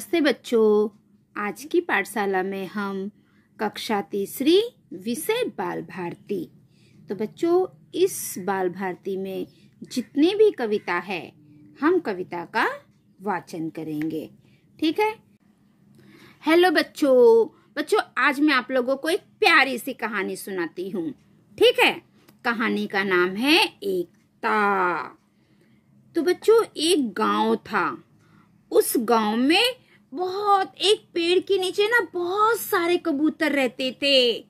नमस्ते बच्चों। आज की पाठशाला में हम कक्षा तीसरी, विषय बाल भारती। तो बच्चों, इस बाल भारती में जितनी भी कविता है, हम कविता का वाचन करेंगे। ठीक है? हेलो बच्चों। बच्चों, आज मैं आप लोगों को एक प्यारी सी कहानी सुनाती हूँ। ठीक है? कहानी का नाम है एकता। तो बच्चों, एक गाँव था। उस गाँव में बहुत, एक पेड़ के नीचे ना बहुत सारे कबूतर रहते थे।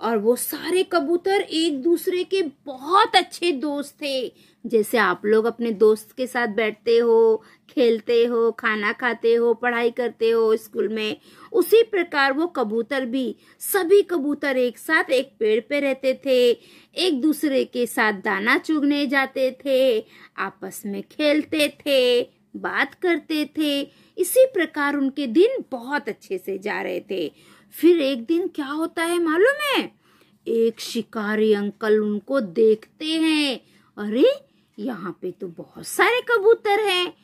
और वो सारे कबूतर एक दूसरे के बहुत अच्छे दोस्त थे। जैसे आप लोग अपने दोस्त के साथ बैठते हो, खेलते हो, खाना खाते हो, पढ़ाई करते हो स्कूल में, उसी प्रकार वो कबूतर भी, सभी कबूतर एक साथ एक पेड़ पे रहते थे। एक दूसरे के साथ दाना चुगने जाते थे, आपस में खेलते थे। बात करते थे। इसी प्रकार उनके दिन बहुत अच्छे से जा रहे थे। फिर एक दिन क्या होता है मालूम है? एक शिकारी अंकल उनको देखते हैं। अरे, यहाँ पे तो बहुत सारे कबूतर हैं।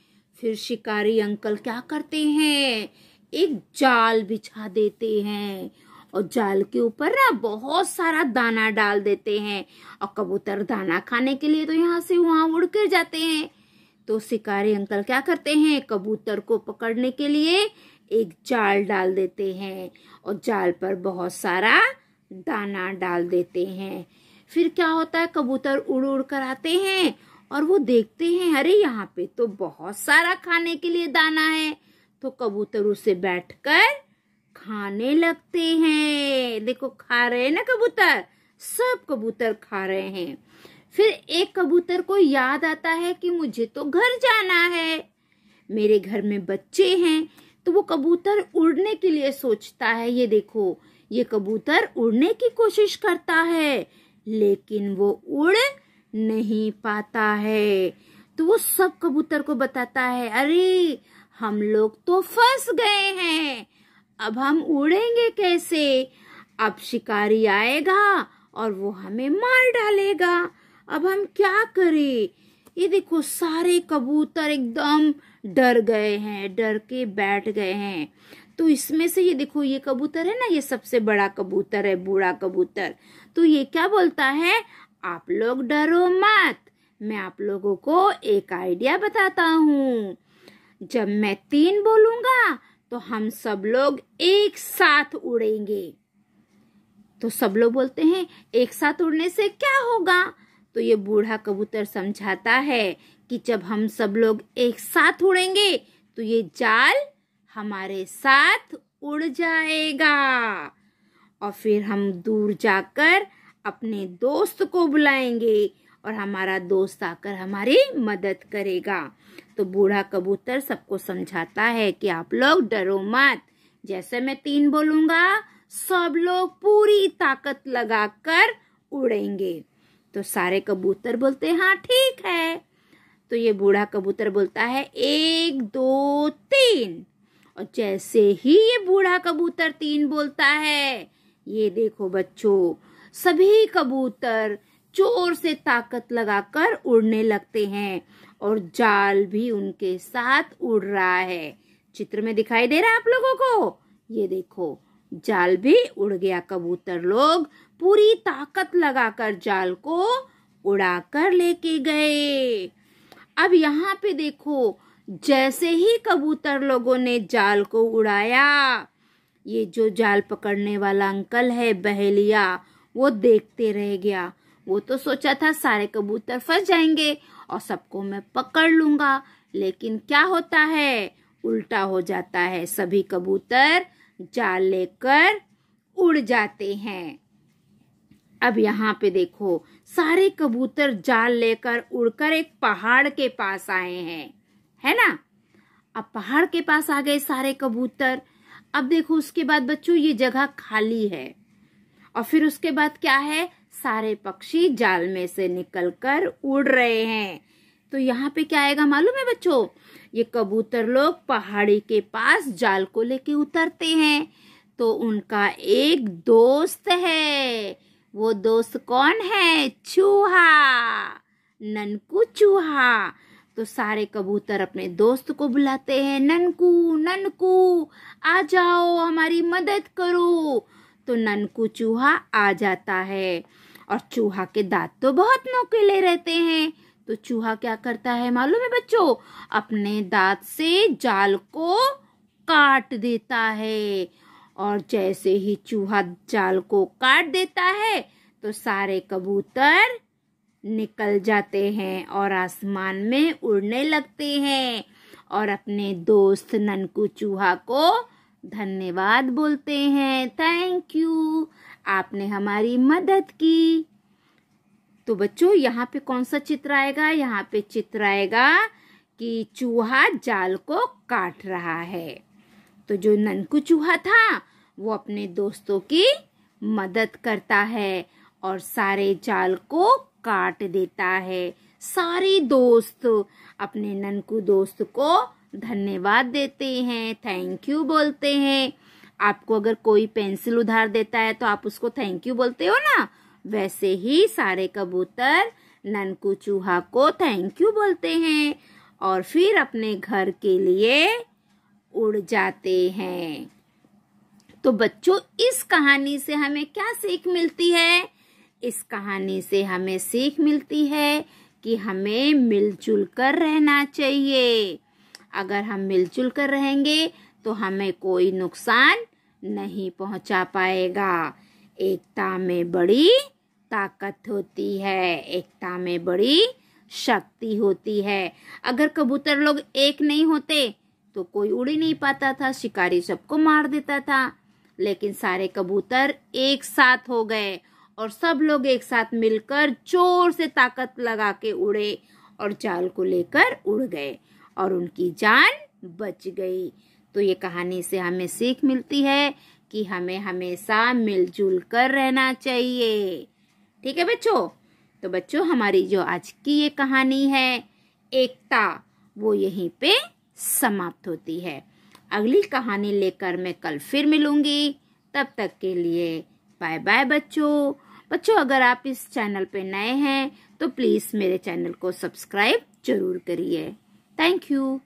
फिर शिकारी अंकल क्या करते हैं? एक जाल बिछा देते हैं और जाल के ऊपर ना बहुत सारा दाना डाल देते हैं। और कबूतर दाना खाने के लिए तो यहाँ से वहाँ उड़ कर जाते हैं। तो शिकारी अंकल क्या करते हैं? कबूतर को पकड़ने के लिए एक जाल डाल देते हैं और जाल पर बहुत सारा दाना डाल देते हैं। फिर क्या होता है? कबूतर उड़ उड़ कर आते हैं और वो देखते हैं, अरे, यहाँ पे तो बहुत सारा खाने के लिए दाना है। तो कबूतर उसे बैठकर खाने लगते हैं। देखो, खा रहे हैं ना कबूतर? सब कबूतर खा रहे हैं। फिर एक कबूतर को याद आता है कि मुझे तो घर जाना है। मेरे घर में बच्चे हैं तो वो कबूतर उड़ने के लिए सोचता है, ये देखो, ये कबूतर उड़ने की कोशिश करता है, लेकिन वो उड़ नहीं पाता है। तो वो सब कबूतर को बताता है, अरे, हम लोग तो फंस गए हैं, अब हम उड़ेंगे कैसे? अब शिकारी आएगा और वो हमें मार डालेगा। अब हम क्या करें? ये देखो, सारे कबूतर एकदम डर गए हैं, डर के बैठ गए हैं। तो इसमें से ये देखो, ये कबूतर है ना, ये सबसे बड़ा कबूतर है, बूढ़ा कबूतर। तो ये क्या बोलता है? आप लोग डरो मत। मैं आप लोगों को एक आइडिया बताता हूँ। जब मैं तीन बोलूँगा तो हम सब लोग एक साथ उड़ेंगे। तो सब लोग बोलते हैं, एक साथ उड़ने से क्या होगा? तो ये बूढ़ा कबूतर समझाता है कि जब हम सब लोग एक साथ उड़ेंगे तो ये जाल हमारे साथ उड़ जाएगा। और फिर हम दूर जाकर अपने दोस्त को बुलाएँगे और हमारा दोस्त आकर हमारी मदद करेगा। तो बूढ़ा कबूतर सबको समझाता है कि आप लोग डरो मत। जैसे मैं तीन बोलूँगा, सब लोग पूरी ताकत लगाकर उड़ेंगे। तो सारे कबूतर बोलते हाँ ठीक है। तो ये बूढ़ा कबूतर बोलता है, एक, दो, तीन। और जैसे ही ये बूढ़ा कबूतर तीन बोलता है, ये देखो बच्चों, सभी कबूतर ज़ोर से ताकत लगाकर उड़ने लगते हैं और जाल भी उनके साथ उड़ रहा है। चित्र में दिखाई दे रहा है आप लोगों को? ये देखो, जाल भी उड़ गया कबूतर लोग। पूरी ताकत लगाकर जाल को उड़ाकर लेके गए। अब यहाँ पे देखो, जैसे ही कबूतर लोगों ने जाल को उड़ाया, ये जो जाल पकड़ने वाला अंकल है, बहेलिया, वो देखते रह गया। वो तो सोचा था सारे कबूतर फंस जाएँगे और सबको मैं पकड़ लूँगा, लेकिन क्या होता है? उल्टा हो जाता है। सभी कबूतर जाल लेकर उड़ जाते हैं। अब यहाँ पे देखो, सारे कबूतर जाल लेकर उड़कर एक पहाड़ के पास आए हैं, है ना? अब पहाड़ के पास आ गए सारे कबूतर। अब देखो, उसके बाद बच्चों, ये जगह खाली है। और फिर उसके बाद क्या है? सारे पक्षी जाल में से निकलकर उड़ रहे हैं। तो यहाँ पे क्या आएगा मालूम है बच्चों? ये कबूतर लोग पहाड़ी के पास जाल को लेके उतरते हैं। तो उनका एक दोस्त है। वो दोस्त कौन है? चूहा। ननकू चूहा। तो सारे कबूतर अपने दोस्त को बुलाते हैं। ननकू ननकू, आ जाओ, हमारी मदद करो। तो ननकू चूहा आ जाता है। और चूहा के दांत तो बहुत नोकेले रहते हैं। तो चूहा क्या करता है मालूम है बच्चों? अपने दांत से जाल को काट देता है। और जैसे ही चूहा जाल को काट देता है तो सारे कबूतर निकल जाते हैं और आसमान में उड़ने लगते हैं। और अपने दोस्त ननकू चूहा को धन्यवाद बोलते हैं। थैंक यू आपने हमारी मदद की। तो बच्चों, यहाँ पे कौन सा चित्र आएगा? यहाँ पे चित्र आएगा कि चूहा जाल को काट रहा है। तो जो ननकू चूहा था वो अपने दोस्तों की मदद करता है और सारे जाल को काट देता है। सारे दोस्त अपने ननकू दोस्त को धन्यवाद देते हैं थैंक यू बोलते हैं। आपको अगर कोई पेंसिल उधार देता है तो आप उसको थैंक यू बोलते हो ना? वैसे ही सारे कबूतर ननकू चूहा को थैंक यू बोलते हैं और फिर अपने घर के लिए उड़ जाते हैं। तो बच्चों, इस कहानी से हमें क्या सीख मिलती है? इस कहानी से हमें सीख मिलती है कि हमें मिलजुल कर रहना चाहिए। अगर हम मिलजुल कर रहेंगे तो हमें कोई नुकसान नहीं पहुँचा पाएगा। एकता में बड़ी ताकत होती है, एकता में बड़ी शक्ति होती है। अगर कबूतर लोग एक नहीं होते तो कोई उड़ ही नहीं पाता था, शिकारी सबको मार देता था। लेकिन सारे कबूतर एक साथ हो गए और सब लोग एक साथ मिलकर ज़ोर से ताकत लगा के उड़े और जाल को लेकर उड़ गए और उनकी जान बच गई। तो ये कहानी से हमें सीख मिलती है कि हमें हमेशा मिलजुल कर रहना चाहिए। ठीक है बच्चों? तो बच्चों, हमारी जो आज की ये कहानी है, एकता, वो यहीं पे समाप्त होती है। अगली कहानी लेकर मैं कल फिर मिलूँगी। तब तक के लिए बाय बाय बच्चों। बच्चों, अगर आप इस चैनल पे नए हैं तो प्लीज़ मेरे चैनल को सब्सक्राइब ज़रूर करिए। Thank you.